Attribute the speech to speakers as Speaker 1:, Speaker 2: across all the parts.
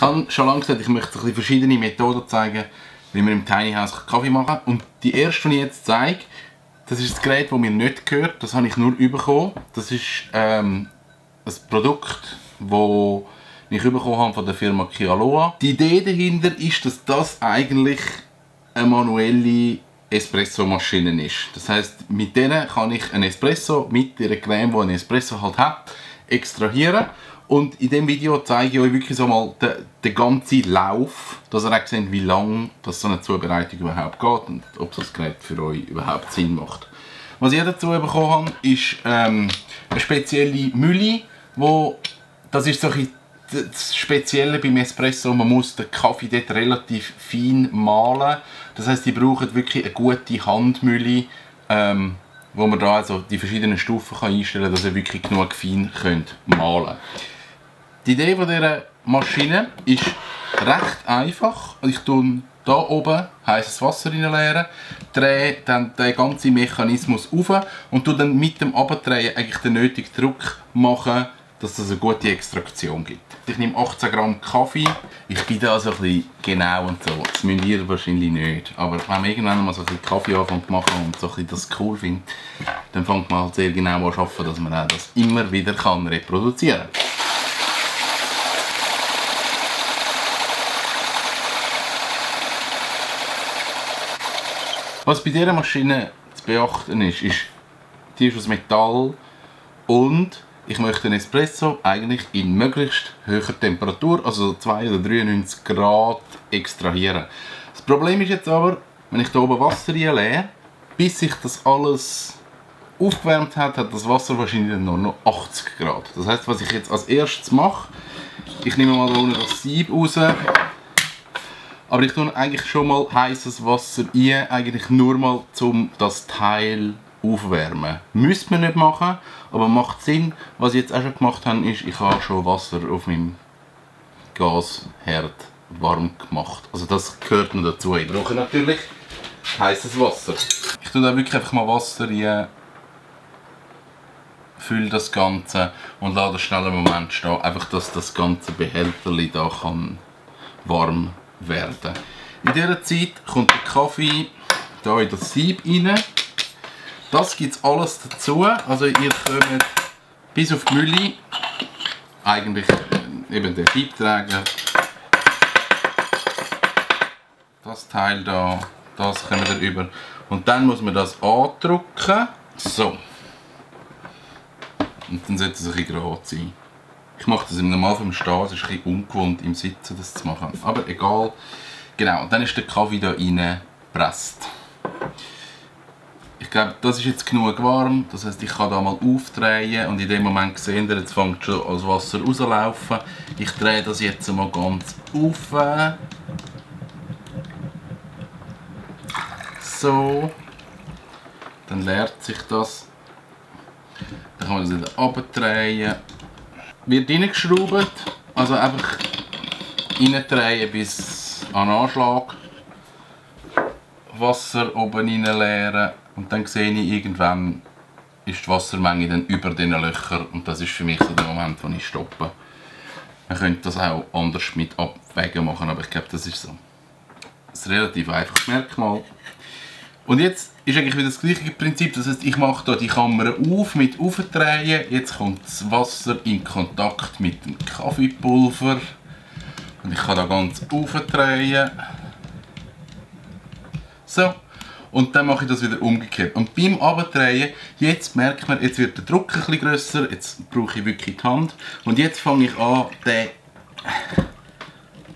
Speaker 1: Ich habe schon lange gesagt, ich möchte ein verschiedene Methoden zeigen, wie man im Tiny House Kaffee machen kann. Und die erste, die ich jetzt zeige, das ist das Gerät, das mir nicht gehört. Das habe ich nur bekommen. Das ist ähm, ein Produkt, das ich bekommen habe von der Firma Kialoa. Die Idee dahinter ist, dass das eigentlich eine manuelle Espresso-Maschine ist. Das heißt, mit denen kann ich einen Espresso mit der Creme, die ein Espresso halt hat, extrahieren. Und in diesem Video zeige ich euch wirklich so mal den, den ganzen Lauf, dass ihr auch seht, wie lange das so eine Zubereitung überhaupt geht und ob das Gerät für euch überhaupt Sinn macht. Was ich dazu bekommen habe, ist ähm, eine spezielle Mühle, wo das ist so ein das Spezielle beim Espresso, man muss den Kaffee dort relativ fein mahlen. Das heißt, die brauchen wirklich eine gute Handmühle, ähm, wo man da also die verschiedenen Stufen kann einstellen kann, dass ihr wirklich genug fein könnt mahlen Die Idee von dieser Maschine ist recht einfach. Ich tue hier oben heißes Wasser reinleeren, drehe dann den ganzen Mechanismus auf und tue dann mit dem Abdrehen eigentlich den nötigen Druck machen, dass es eine gute Extraktion gibt. Ich nehme 18 Gramm Kaffee. Ich bin da so ein bisschen genau und so. Das müsst ihr wahrscheinlich nicht. Aber wenn man irgendwann mal so ein bisschen Kaffee anfängt zu machen und so ein bisschen das cool findet, dann fängt man halt sehr genau an zu arbeiten, dass man das immer wieder kann reproduzieren kann. Was bei dieser Maschine zu beachten ist, ist, die ist aus Metall und ich möchte einen Espresso eigentlich in möglichst hoher Temperatur, also 2 oder 93 Grad, extrahieren. Das Problem ist jetzt aber, wenn ich hier oben Wasser reinlege, bis sich das alles aufgewärmt hat, hat das Wasser wahrscheinlich nur noch 80 Grad. Das heißt, was ich jetzt als erstes mache, ich nehme mal unten das Sieb raus, aber ich tue eigentlich schon mal heißes Wasser ein, eigentlich nur mal, um das Teil aufwärmen. Müsste man nicht machen, aber macht Sinn. Was ich jetzt auch schon gemacht habe, ist, ich habe schon Wasser auf meinem Gasherd warm gemacht. Also das gehört noch dazu. Ich brauche natürlich heißes Wasser. Ich tue da wirklich einfach mal Wasser rein, fülle das Ganze und lasse schnell einen Moment stehen, einfach dass das ganze Behälter da kann warm werden. In dieser Zeit kommt der Kaffee hier in das Sieb rein. Das gibt es alles dazu. Also ihr kommt bis auf die Mülle, eigentlich äh, eben der Siebträger, das Teil da, das kommen wir über. Und dann muss man das andrücken. So. Und dann sollte es ein bisschen gerade sein. Ich mache das im Normalfall Stehen, es ist ein bisschen ungewohnt im Sitzen das zu machen. Aber egal. Genau, und dann ist der Kaffee da rein gepresst. Ich glaube, das ist jetzt genug warm, das heißt, ich kann da mal aufdrehen und in dem Moment sehen ihr, jetzt fängt schon das Wasser rauslaufen. Ich drehe das jetzt mal ganz auf. So. Dann leert sich das. Dann kann man das wieder abdrehen wird reingeschraubt, also einfach reindrehen bis an Anschlag. Wasser oben reinleeren und dann sehe ich irgendwann ist die Wassermenge dann über diesen Löchern und das ist für mich so der Moment, wo ich stoppe. Man könnte das auch anders mit Abwägen machen, aber ich glaube, das ist so ein relativ einfaches Merkmal. Und jetzt ist eigentlich wieder das gleiche Prinzip. Das heißt, ich mache hier die Kamera auf mit Aufdrehen. Jetzt kommt das Wasser in Kontakt mit dem Kaffeepulver. Und ich kann da ganz aufdrehen. So. Und dann mache ich das wieder umgekehrt. Und beim Abdrehen, jetzt merkt man, jetzt wird der Druck ein bisschen grösser. Jetzt brauche ich wirklich die Hand. Und jetzt fange ich an, den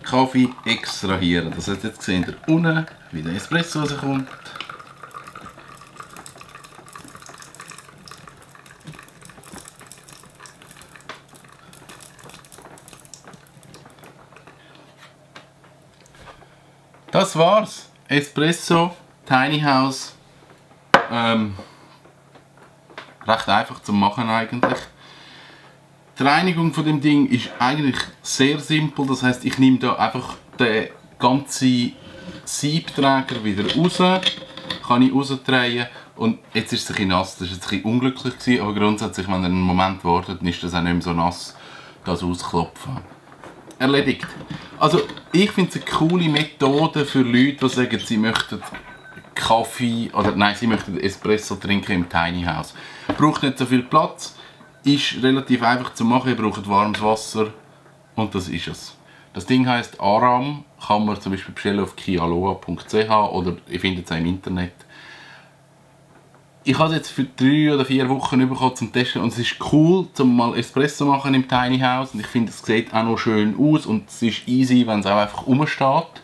Speaker 1: Kaffee extrahieren. Das heißt, jetzt seht ihr unten, wie der Espresso rauskommt. Das war's. Espresso, Tiny House. Ähm, recht einfach zu machen eigentlich. Die Reinigung von dem Ding ist eigentlich sehr simpel. Das heißt, ich nehme da einfach den ganzen Siebträger wieder raus, kann ich rausdrehen und jetzt ist es ein nass. Das war ein bisschen unglücklich, gewesen, aber grundsätzlich, wenn er einen Moment wartet, ist das auch nicht mehr so nass, das ausklopfen. Erledigt. Also ich finde es eine coole Methode für Leute, die sagen, sie möchten Kaffee oder nein, sie möchten Espresso trinken im Tiny House. Braucht nicht so viel Platz, ist relativ einfach zu machen, ihr braucht warmes Wasser und das ist es. Das Ding heißt Aram, kann man zum Beispiel bestellen auf kialoa.ch oder ihr findet es auch im Internet. Ich habe jetzt für drei oder vier Wochen bekommen zum Testen und es ist cool, zum mal Espresso machen im Tiny House und ich finde es sieht auch noch schön aus und es ist easy, wenn es auch einfach rumsteht.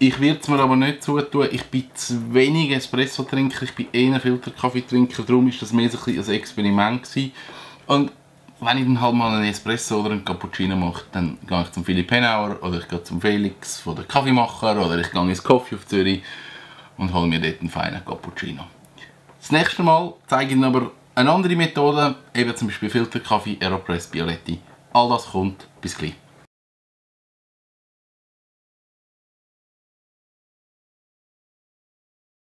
Speaker 1: Ich werde es mir aber nicht zutun, ich bin zu wenig Espresso-Trinker, ich bin eher Filterkaffee-Trinker, darum war das mehr ein, ein Experiment gewesen. Und wenn ich dann halt mal einen Espresso oder einen Cappuccino mache, dann gehe ich zum Philipp Henauer oder ich gehe zum Felix von der Kaffeemacher oder ich gehe ins Coffee auf Zürich und hole mir dort einen feinen Cappuccino. Das nächste Mal zeige ich Ihnen aber eine andere Methode, eben zum Beispiel Filterkaffee, Aeropress, Bioletti. All das kommt. Bis gleich.